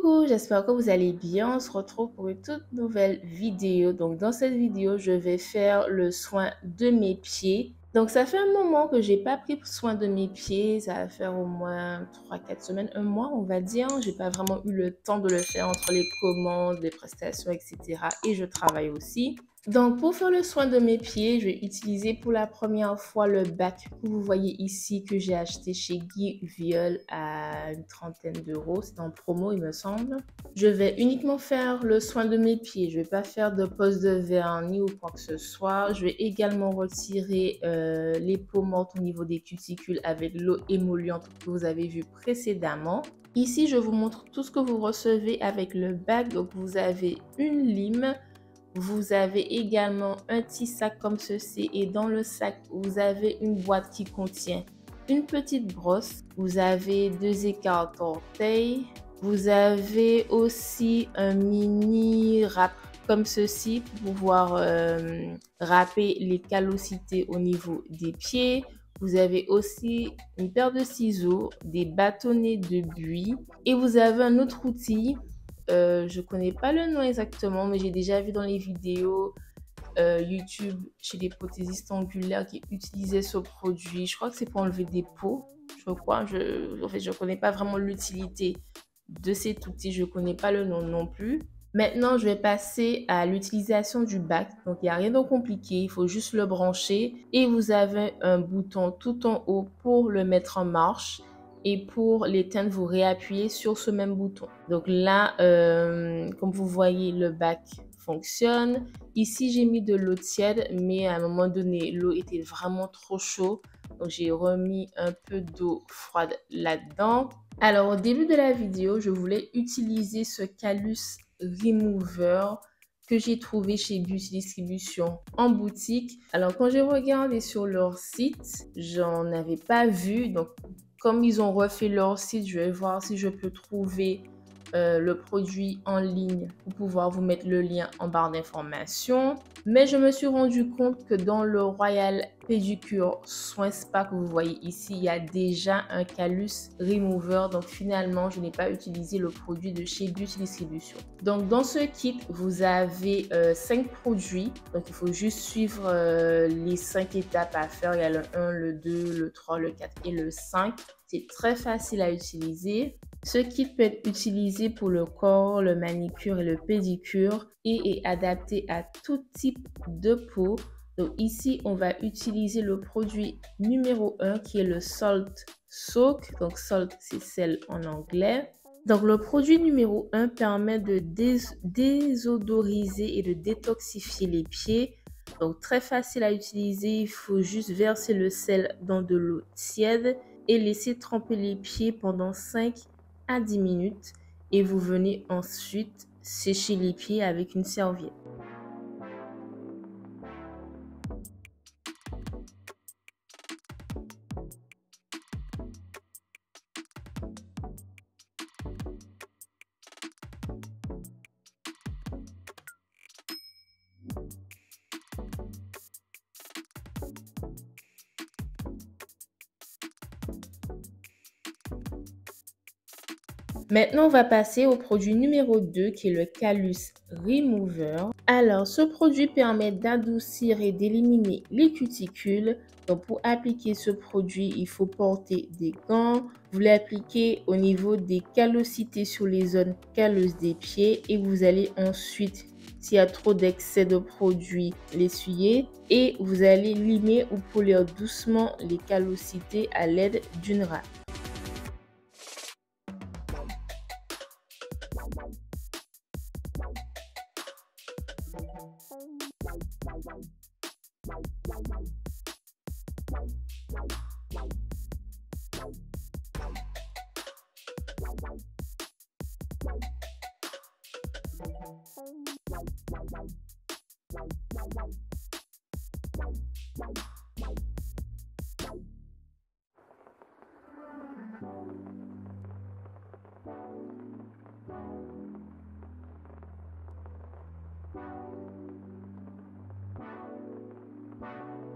Coucou, j'espère que vous allez bien. On se retrouve pour une toute nouvelle vidéo. Donc dans cette vidéo, je vais faire le soin de mes pieds. Donc ça fait un moment que j'ai pas pris soin de mes pieds. Ça va faire au moins 3-4 semaines, un mois on va dire. J'ai pas vraiment eu le temps de le faire entre les commandes, les prestations, etc. Et je travaille aussi. Donc, pour faire le soin de mes pieds, je vais utiliser pour la première fois le bac que vous voyez ici que j'ai acheté chez Guy Viol à une trentaine d'euros. C'est en promo, il me semble. Je vais uniquement faire le soin de mes pieds. Je ne vais pas faire de pose de vernis ou quoi que ce soit. Je vais également retirer euh, les peaux mortes au niveau des cuticules avec l'eau émolliente que vous avez vu précédemment. Ici, je vous montre tout ce que vous recevez avec le bac. Donc, vous avez une lime, vous avez également un petit sac comme ceci et dans le sac, vous avez une boîte qui contient une petite brosse. Vous avez deux écarts orteils. Vous avez aussi un mini rap comme ceci pour pouvoir euh, râper les callosités au niveau des pieds. Vous avez aussi une paire de ciseaux, des bâtonnets de buis et vous avez un autre outil euh, je connais pas le nom exactement, mais j'ai déjà vu dans les vidéos euh, YouTube chez les prothésistes angulaires qui utilisaient ce produit. Je crois que c'est pour enlever des peaux. Je crois. Je, en fait, je connais pas vraiment l'utilité de cet outil. Je connais pas le nom non plus. Maintenant, je vais passer à l'utilisation du bac. Donc, il n'y a rien de compliqué. Il faut juste le brancher et vous avez un bouton tout en haut pour le mettre en marche et pour l'éteindre, vous réappuyez sur ce même bouton. Donc là, euh, comme vous voyez, le bac fonctionne. Ici, j'ai mis de l'eau tiède, mais à un moment donné, l'eau était vraiment trop chaude. Donc j'ai remis un peu d'eau froide là-dedans. Alors au début de la vidéo, je voulais utiliser ce Calus Remover que j'ai trouvé chez Beauty Distribution en boutique. Alors quand j'ai regardé sur leur site, j'en avais pas vu. Donc comme ils ont refait leur site, je vais voir si je peux trouver euh, le produit en ligne pour pouvoir vous mettre le lien en barre d'information. Mais je me suis rendu compte que dans le Royal Pedicure Soin Spa que vous voyez ici, il y a déjà un Calus Remover. Donc finalement, je n'ai pas utilisé le produit de chez Beauty Distribution. Donc dans ce kit, vous avez 5 euh, produits. Donc il faut juste suivre euh, les 5 étapes à faire. Il y a le 1, le 2, le 3, le 4 et le 5. C'est très facile à utiliser. Ce kit peut être utilisé pour le corps, le manicure et le pédicure et est adapté à tout type de peau. Donc ici, on va utiliser le produit numéro 1 qui est le Salt Soak. Donc Salt, c'est sel en anglais. Donc le produit numéro 1 permet de désodoriser et de détoxifier les pieds. Donc très facile à utiliser, il faut juste verser le sel dans de l'eau tiède et laisser tremper les pieds pendant 5 à 10 minutes et vous venez ensuite sécher les pieds avec une serviette. Maintenant, on va passer au produit numéro 2 qui est le Calus Remover. Alors, ce produit permet d'adoucir et d'éliminer les cuticules. Donc, pour appliquer ce produit, il faut porter des gants. Vous l'appliquez au niveau des callosités sur les zones calleuses des pieds et vous allez ensuite s'il y a trop d'excès de produit, l'essuyer et vous allez limer ou polir doucement les callosités à l'aide d'une râpe. Bye.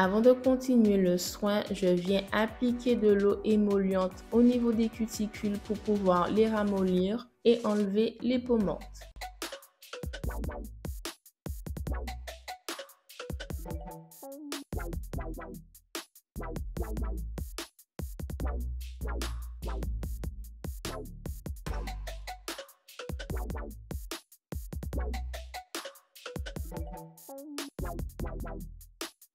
Avant de continuer le soin, je viens appliquer de l'eau émolliente au niveau des cuticules pour pouvoir les ramollir et enlever les peaux.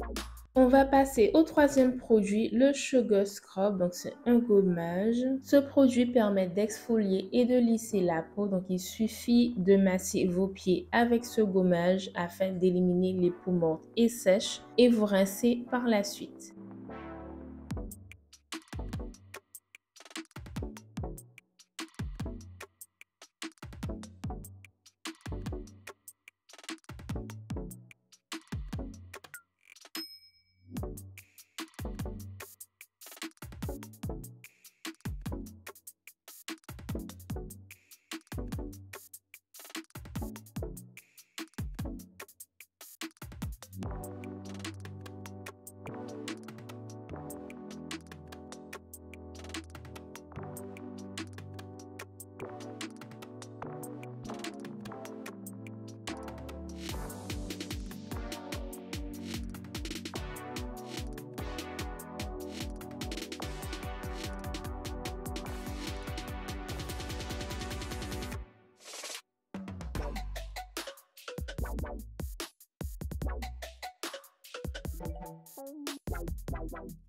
Bye. On va passer au troisième produit, le Sugar Scrub. Donc, c'est un gommage. Ce produit permet d'exfolier et de lisser la peau. Donc, il suffit de masser vos pieds avec ce gommage afin d'éliminer les peaux mortes et sèches et vous rincer par la suite.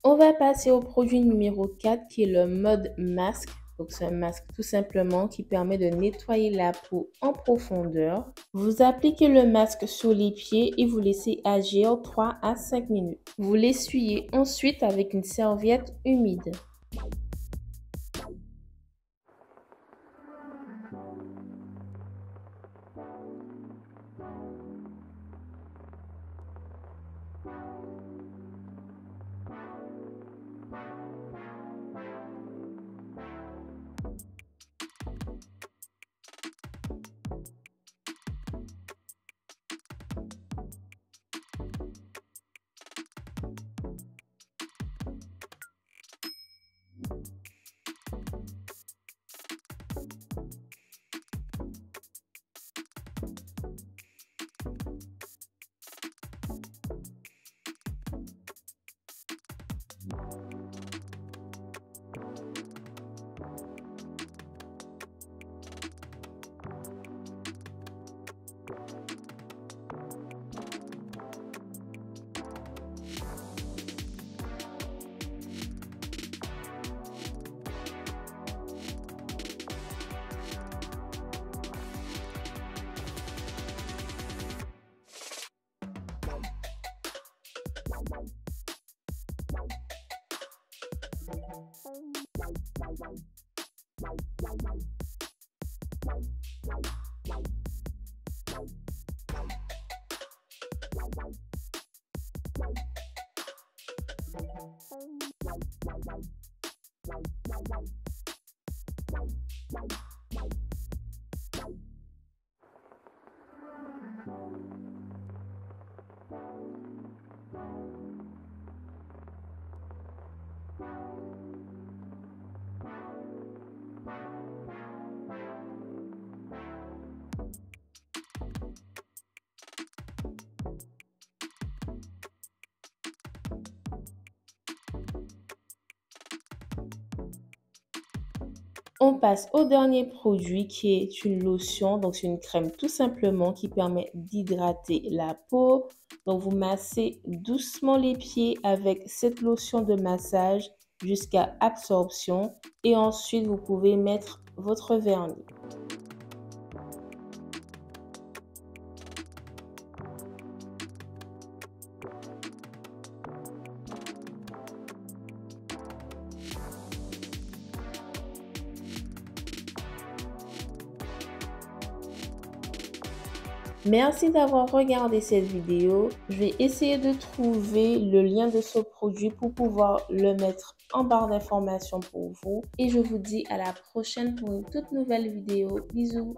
On va passer au produit numéro 4 qui est le mode masque. C'est un masque tout simplement qui permet de nettoyer la peau en profondeur. Vous appliquez le masque sur les pieds et vous laissez agir 3 à 5 minutes. Vous l'essuyez ensuite avec une serviette humide. Wow, wow, wow. On passe au dernier produit qui est une lotion. Donc, c'est une crème tout simplement qui permet d'hydrater la peau. Donc, vous massez doucement les pieds avec cette lotion de massage jusqu'à absorption. Et ensuite, vous pouvez mettre votre vernis. Merci d'avoir regardé cette vidéo. Je vais essayer de trouver le lien de ce produit pour pouvoir le mettre en barre d'informations pour vous. Et je vous dis à la prochaine pour une toute nouvelle vidéo. Bisous